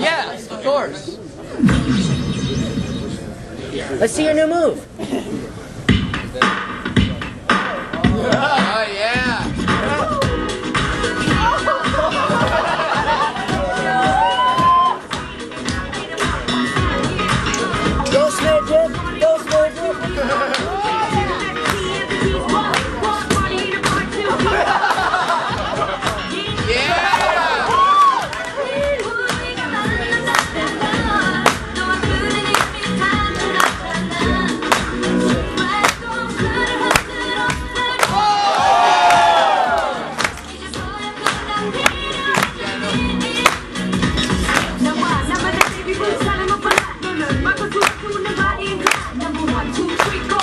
Yes, of course. Let's see your new move. na na Number one, two, three, go!